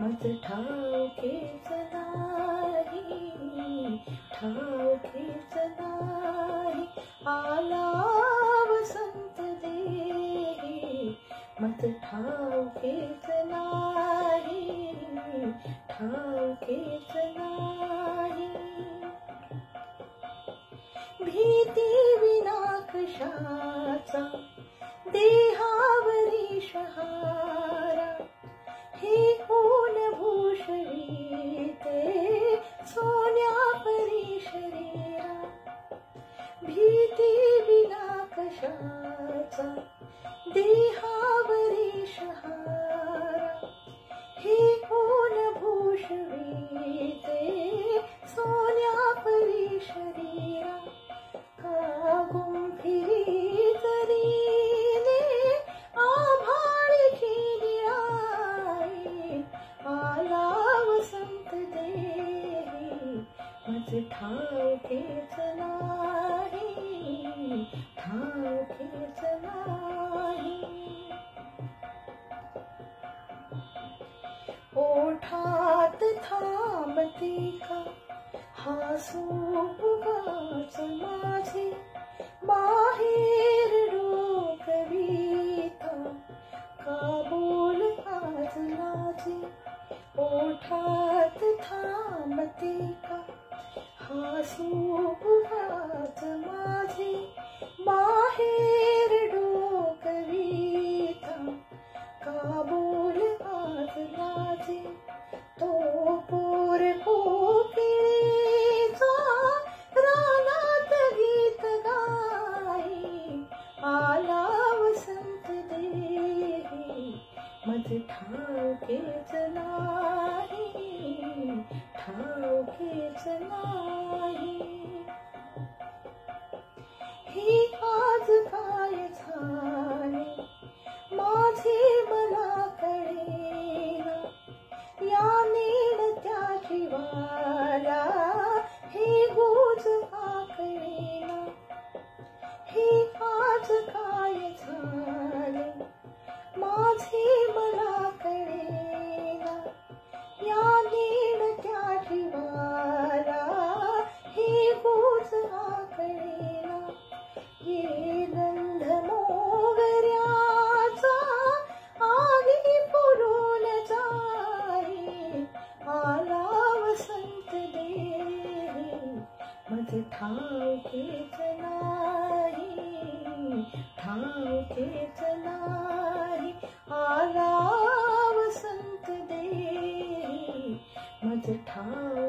मत ठाऊके चलाही ठाऊके चलाही आला वसंत देही मत ठाऊके चलाही ठाऊके चलाही भीती विनाकशाचा देहावरी शहारा। हे ऊन भूषविते सोन्या देहावरी शहारा मज ठाऊकेच ठाव ठाऊकेच नाही ओठात थामती का हासू माझे उगाच माझे बाहेर डोकविता का बोल आज लाजे तो पोर कोकिळेचा गीत गाई आला Hey. खाओ कितनारी खाओ कितनारी के संत देरी मत ठाओ